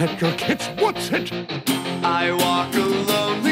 let your kids what's it? I walk alone.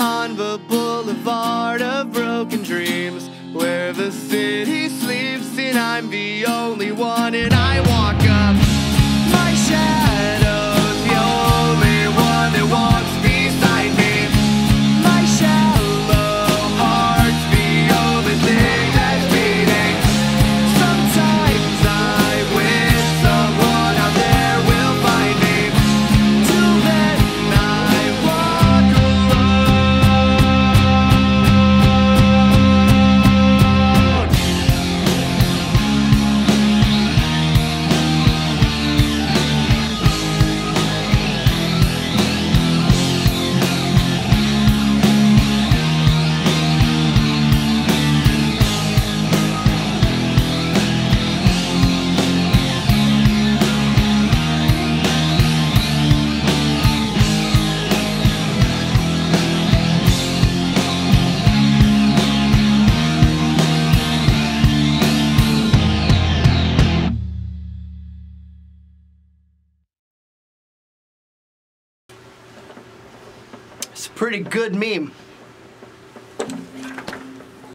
on the boulevard of broken dreams where the city sleeps and I'm the only one and I walk pretty good meme.